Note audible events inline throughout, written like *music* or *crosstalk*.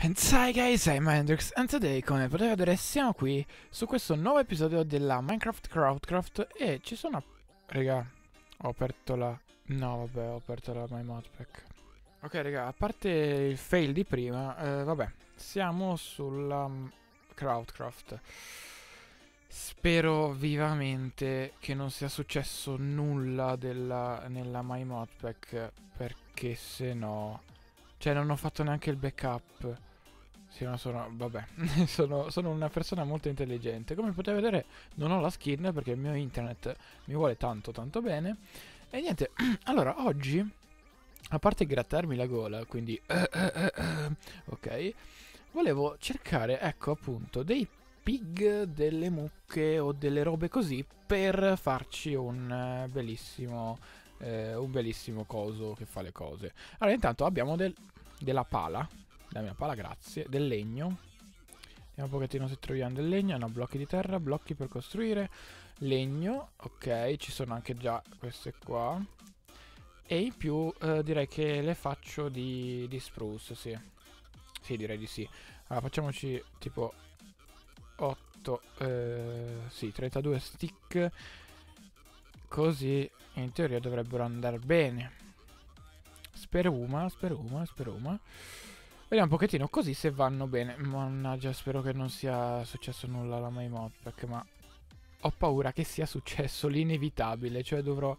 And hi guys, I'm Hendrix and today come potete vedere siamo qui su questo nuovo episodio della Minecraft Crowdcraft e ci sono... Raga, ho aperto la... No vabbè, ho aperto la My Modpack. Ok raga, a parte il fail di prima, eh, vabbè, siamo sulla Crowdcraft. Spero vivamente che non sia successo nulla della, nella My Modpack perché se no... Cioè non ho fatto neanche il backup. Sì, ma sono... vabbè, *laughs* sono, sono, una persona molto intelligente. Come potete vedere non ho la skin perché il mio internet mi vuole tanto tanto bene. E niente, *clears throat* allora oggi, a parte grattarmi la gola, quindi... *clears throat* ok, volevo cercare, ecco appunto, dei pig, delle mucche o delle robe così per farci un uh, bellissimo... Eh, un bellissimo coso che fa le cose. Allora, intanto abbiamo del, della pala Dammi una pala, grazie. Del legno. Vediamo un pochettino se troviamo del legno. No, blocchi di terra, blocchi per costruire. Legno, ok, ci sono anche già queste qua. E in più eh, direi che le faccio di, di spruce, sì. Sì, direi di sì. Allora, facciamoci tipo 8, eh, sì, 32 stick. Così in teoria dovrebbero andare bene. Speruma, speruma, speruma. Vediamo un pochettino così se vanno bene. Mannaggia, spero che non sia successo nulla alla My Modpack, ma ho paura che sia successo l'inevitabile, cioè dovrò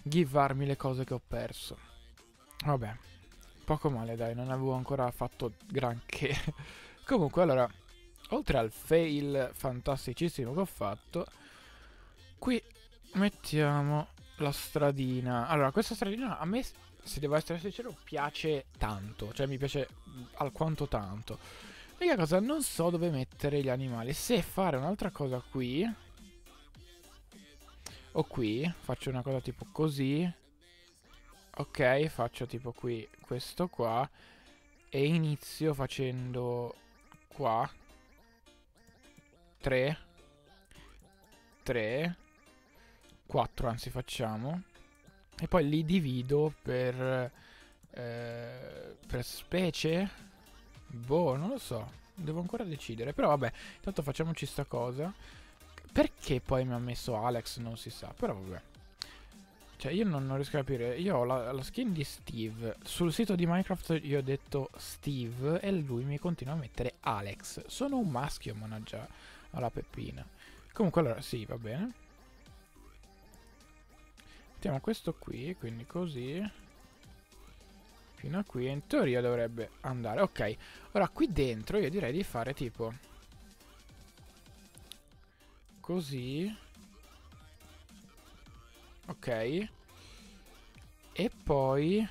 givarmi le cose che ho perso. Vabbè, poco male dai, non avevo ancora fatto granché. *laughs* Comunque, allora, oltre al fail fantasticissimo che ho fatto, qui mettiamo la stradina. Allora, questa stradina a me se devo essere sincero, piace tanto. Cioè, mi piace alquanto tanto. L'unica cosa, non so dove mettere gli animali. Se fare un'altra cosa qui... O qui, faccio una cosa tipo così. Ok, faccio tipo qui questo qua. E inizio facendo qua. 3. 3. 4 anzi facciamo e poi li divido per, eh, per specie. Boh, non lo so. Devo ancora decidere. Però vabbè, intanto facciamoci sta cosa. Perché poi mi ha messo Alex non si sa. Però vabbè. Cioè io non, non riesco a capire. Io ho la, la, skin di Steve. Sul sito di Minecraft io ho detto Steve e lui mi continua a mettere Alex. Sono un maschio, managgia alla peppina. Comunque allora sì, va bene. Mettiamo questo qui, quindi così. Fino a qui, in teoria dovrebbe andare. Ok, ora qui dentro io direi di fare tipo... Così. Ok. E poi...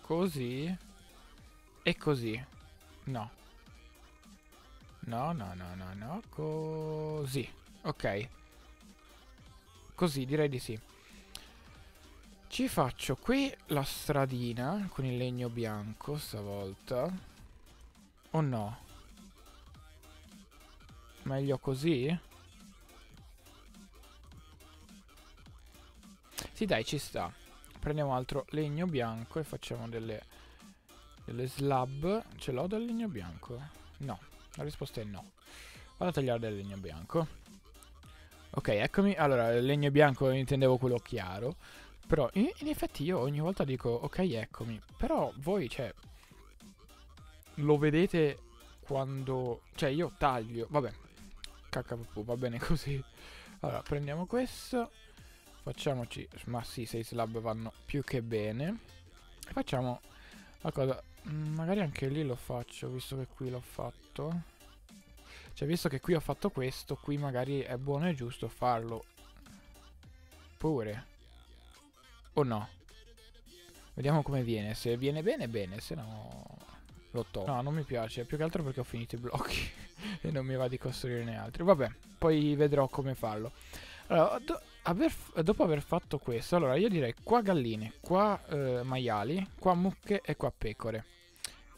Così. E così. No. No, no, no, no, no. Così. Ok. Così, direi di sì. Ci faccio qui la stradina con il legno bianco stavolta. O no? Meglio così? Sì dai, ci sta. Prendiamo altro legno bianco e facciamo delle, delle slab. Ce l'ho del legno bianco? No, la risposta è no. Vado a tagliare del legno bianco. Ok, eccomi. Allora, il legno bianco intendevo quello chiaro. Però, in, in, effetti io ogni volta dico, ok, eccomi. Però voi, cioè, lo vedete quando... Cioè, io taglio... Vabbè, caccapupu, va bene *laughs* così. Allora, prendiamo questo. Facciamoci... Ma sì, 6 slab vanno più che bene. Facciamo la cosa... Mm, magari anche lì lo faccio, visto che qui l'ho fatto. Cioè, visto che qui ho fatto questo, qui magari è buono e giusto farlo pure. O no? Vediamo come viene. Se viene bene, bene. Se no, lo tolgo. No, non mi piace. Più che altro perché ho finito i blocchi. *laughs* e non mi va di costruirne altri. Vabbè, poi vedrò come farlo. Allora, do aver dopo aver fatto questo, allora io direi qua galline, qua eh, maiali, qua mucche e qua pecore.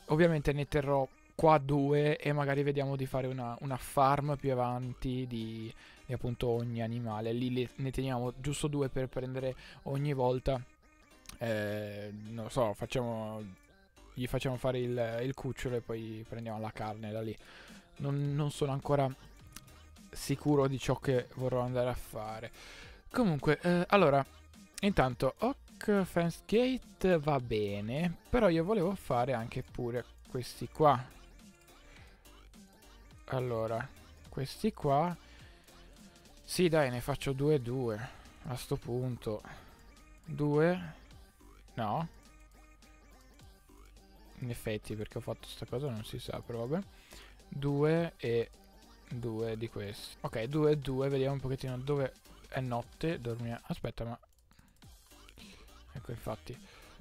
Ovviamente ne terrò qua due e magari vediamo di fare una, una farm più avanti di, di, appunto ogni animale. Lì le, ne teniamo giusto due per prendere ogni volta. Eh, non so, facciamo gli facciamo fare il, il cucciolo e poi prendiamo la carne da lì. Non, non sono ancora sicuro di ciò che vorrò andare a fare. Comunque, eh, allora, intanto Oak Fence Gate va bene, però io volevo fare anche pure questi qua. Allora, questi qua... Sì, dai, ne faccio due e due. A sto punto. Due. No. In effetti, perché ho fatto questa cosa non si sa, però vabbè. Due e due di questi. Ok, due e due, vediamo un pochettino dove è notte. Dormiamo. Aspetta, ma... Ecco, infatti.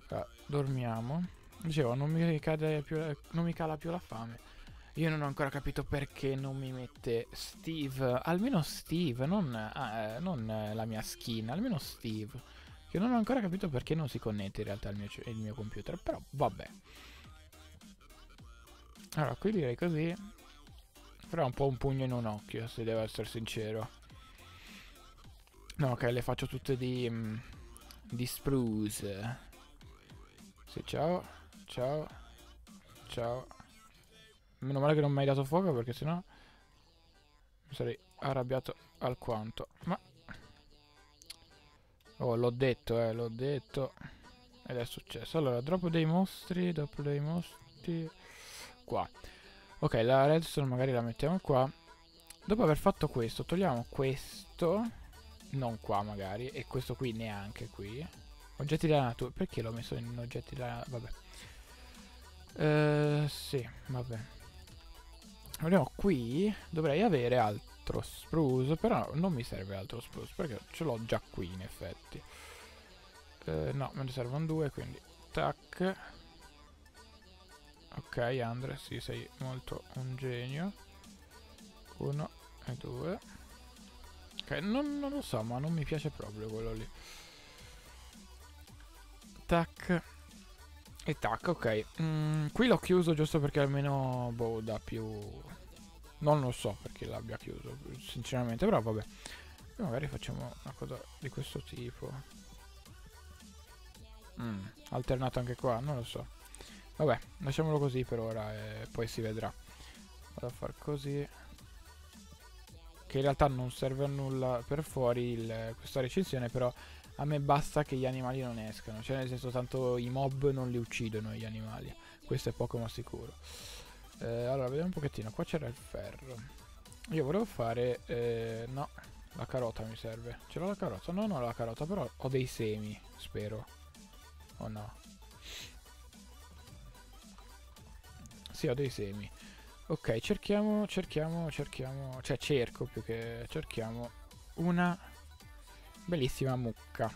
Allora, dormiamo. Dicevo, non mi, più, non mi cala più la fame. Io non ho ancora capito perché non mi mette Steve. Almeno Steve, non, ah, non la mia skin, almeno Steve. Che non ho ancora capito perché non si connette in realtà il mio, il mio computer. Però vabbè. Allora, qui direi così. Però un po' un pugno in un occhio, se devo essere sincero. No, ok, le faccio tutte di... Mm, di spruce. Sì, ciao. Ciao. Ciao. Meno male che non mi hai dato fuoco perché sennò mi sarei arrabbiato alquanto. Ma... Oh, l'ho detto, eh, l'ho detto. Ed è successo. Allora, dopo dei mostri, dopo dei mostri... Qua. Ok, la redstone magari la mettiamo qua. Dopo aver fatto questo, togliamo questo. Non qua magari. E questo qui neanche qui. Oggetti della natura. Perché l'ho messo in oggetti della... Vabbè. Uh, sì, vabbè. Vediamo qui. Dovrei avere altro spruce. Però non mi serve altro spruce. Perché ce l'ho già qui in effetti. Uh, no, me ne servono due. Quindi tac. Ok, Andre, sì, sei molto un genio. Uno e due. Ok, non, non lo so, ma non mi piace proprio quello lì. Tac. E tac, ok. Mm, qui l'ho chiuso giusto perché almeno, boh, da più... Non lo so perché l'abbia chiuso, sinceramente, però vabbè. Magari facciamo una cosa di questo tipo. Mm, alternato anche qua, non lo so. Vabbè, lasciamolo così per ora e poi si vedrà. Vado a far così. Che in realtà non serve a nulla per fuori il, questa recensione, però a me basta che gli animali non escano. Cioè nel senso tanto i mob non li uccidono gli animali. Questo è poco ma sicuro. Eh, allora, vediamo un pochettino. Qua c'era il ferro. Io volevo fare... Eh, no, la carota mi serve. Ce l'ho la carota? No, no, la carota, però ho dei semi, spero. O oh, no? Sì, ho dei semi. Ok, cerchiamo, cerchiamo, cerchiamo... Cioè, cerco più che... Cerchiamo una bellissima mucca.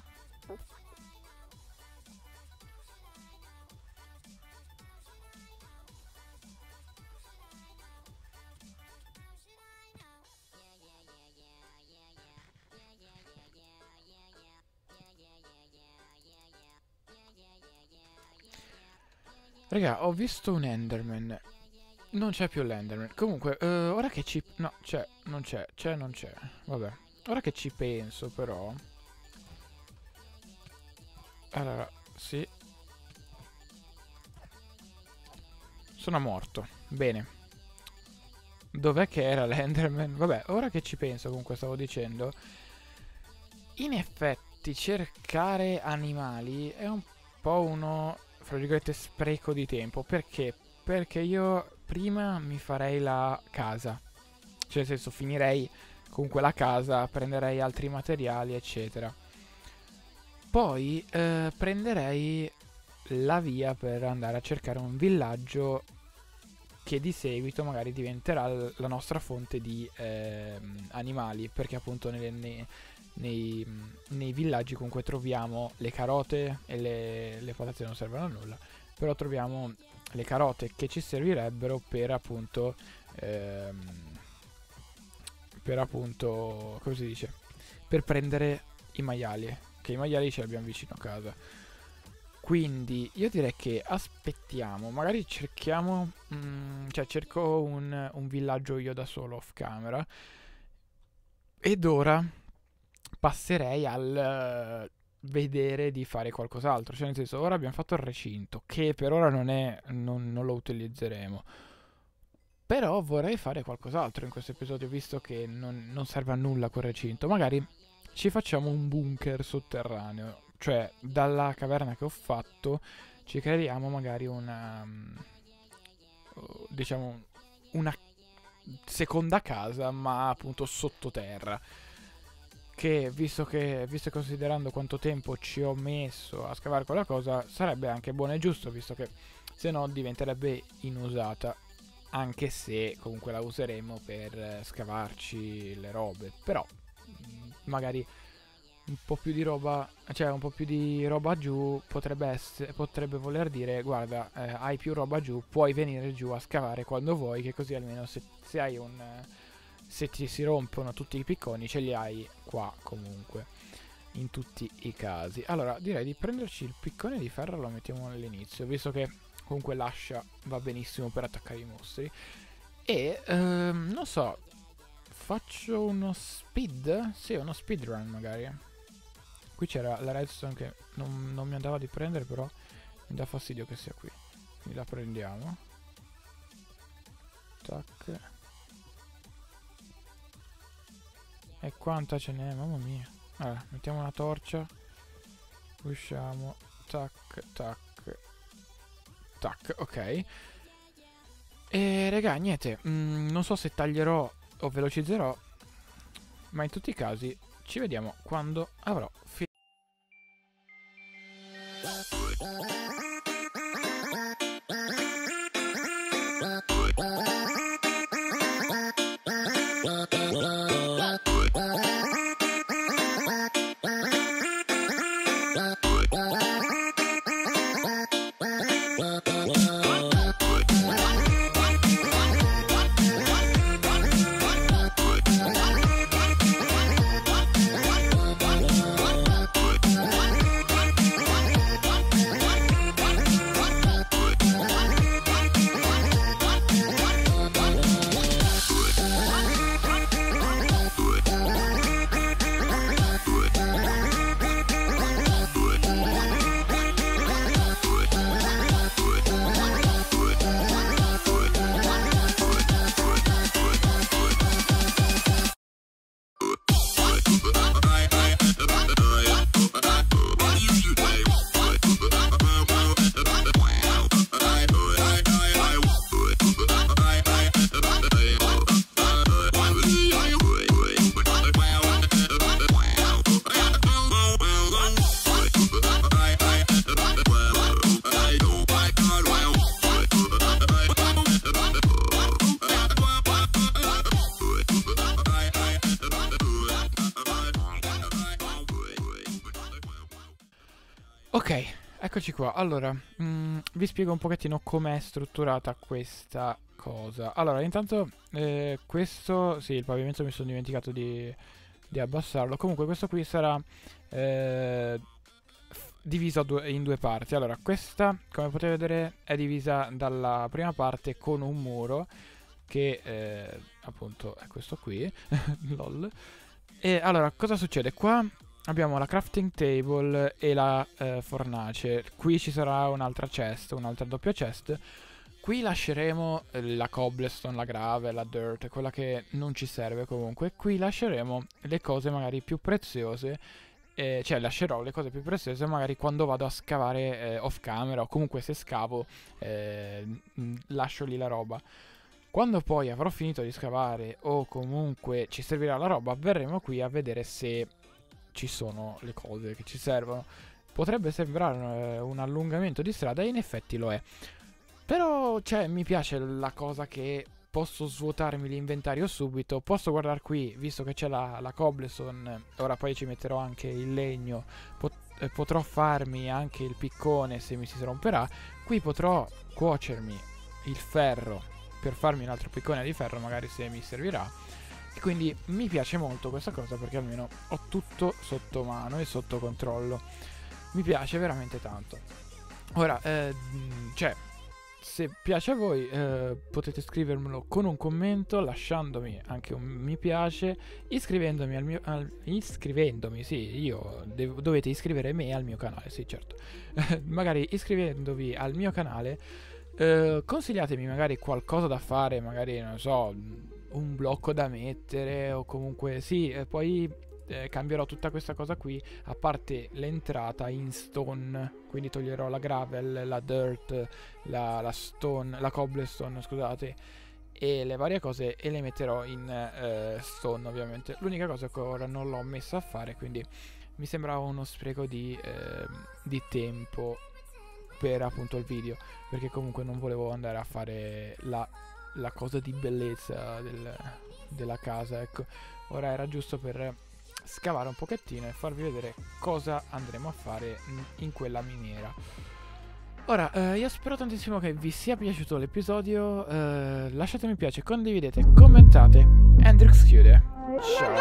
Raga, ho visto un Enderman. Non c'è più l'Enderman. Comunque, uh, ora che ci... No, c'è, non c'è, c'è, non c'è. Vabbè. Ora che ci penso, però... Allora, sì. Sono morto. Bene. Dov'è che era l'Enderman? Vabbè, ora che ci penso, comunque stavo dicendo... In effetti, cercare animali è un po' uno fra virgolette, spreco di tempo. Perché? Perché io prima mi farei la casa. Cioè, nel senso, finirei comunque la casa, prenderei altri materiali, eccetera. Poi eh, prenderei la via per andare a cercare un villaggio che di seguito magari diventerà la nostra fonte di eh, animali, perché appunto nelle, nei, nei, nei, villaggi comunque troviamo le carote e le, le patate non servono a nulla, però troviamo le carote che ci servirebbero per appunto ehm, per appunto come si dice per prendere i maiali che i maiali ce li abbiamo vicino a casa quindi io direi che aspettiamo magari cerchiamo mm, cioè cerco un, un villaggio io da solo off camera ed ora passerei al vedere di fare qualcos'altro. Cioè, nel senso, ora abbiamo fatto il recinto, che per ora non è. non, non lo utilizzeremo. Però vorrei fare qualcos'altro in questo episodio, visto che non, non serve a nulla quel recinto. Magari ci facciamo un bunker sotterraneo. Cioè, dalla caverna che ho fatto, ci creiamo magari una. diciamo. una seconda casa, ma appunto sottoterra che visto che visto considerando quanto tempo ci ho messo a scavare quella cosa sarebbe anche buono e giusto visto che se no diventerebbe inusata anche se comunque la useremo per scavarci le robe però mm, magari un po' più di roba cioè un po' più di roba giù potrebbe essere potrebbe voler dire guarda eh, hai più roba giù puoi venire giù a scavare quando vuoi che così almeno se, se hai un se ti si rompono tutti i picconi ce li hai qua comunque in tutti i casi. Allora direi di prenderci il piccone di ferro lo mettiamo all'inizio visto che comunque l'ascia va benissimo per attaccare i mostri e ehm, non so faccio uno speed sì uno speedrun magari qui c'era la redstone che non, non mi andava di prendere però mi dà fastidio che sia qui quindi la prendiamo tac E quanta ce n'è, mamma mia. Allora, mettiamo una torcia. Usciamo. Tac, tac. Tac, ok. E raga, niente. Mm, non so se taglierò o velocizzerò. Ma in tutti i casi ci vediamo quando avrò finito. Ok, eccoci qua. Allora, mh, mm, vi spiego un pochettino com'è strutturata questa cosa. Allora, intanto, eh, questo, sì, il pavimento mi sono dimenticato di, di abbassarlo. Comunque, questo qui sarà eh, diviso due, in due parti. Allora, questa, come potete vedere, è divisa dalla prima parte con un muro che, eh, appunto, è questo qui. *laughs* LOL. E allora, cosa succede? Qua abbiamo la crafting table e la eh, fornace. Qui ci sarà un'altra chest, un'altra doppia chest. Qui lasceremo la cobblestone, la grave, la dirt, quella che non ci serve comunque. Qui lasceremo le cose magari più preziose. Eh, cioè lascerò le cose più preziose magari quando vado a scavare eh, off camera o comunque se scavo eh, lascio lì la roba. Quando poi avrò finito di scavare o comunque ci servirà la roba, verremo qui a vedere se ci sono le cose che ci servono. Potrebbe sembrare eh, un allungamento di strada e in effetti lo è. Però, cioè, mi piace la cosa che posso svuotarmi l'inventario subito. Posso guardare qui, visto che c'è la, la cobblestone. Ora poi ci metterò anche il legno. Pot eh, potrò farmi anche il piccone se mi si romperà. Qui potrò cuocermi il ferro per farmi un altro piccone di ferro, magari se mi servirà. E quindi mi piace molto questa cosa perché almeno ho tutto sotto mano e sotto controllo. Mi piace veramente tanto. Ora, eh, cioè, se piace a voi eh, potete scrivermelo con un commento, lasciandomi anche un mi piace, iscrivendomi al mio... Al, iscrivendomi, sì, io devo, dovete iscrivere me al mio canale, sì certo. *laughs* magari iscrivendovi al mio canale, eh, consigliatemi magari qualcosa da fare, magari non so, un blocco da mettere o comunque sì, eh, poi eh, cambierò tutta questa cosa qui, a parte l'entrata in stone, quindi toglierò la gravel, la dirt, la, la stone, la cobblestone, scusate, e le varie cose e le metterò in eh, stone ovviamente. L'unica cosa che ora non l'ho messa a fare, quindi mi sembrava uno spreco di, eh, di tempo per appunto il video, perché comunque non volevo andare a fare la, la cosa di bellezza del, della casa, ecco. Ora era giusto per scavare un pochettino e farvi vedere cosa andremo a fare in quella miniera. Ora, eh, io spero tantissimo che vi sia piaciuto l'episodio, eh, lasciate mi piace, condividete, commentate, Hendrix chiude. Ciao.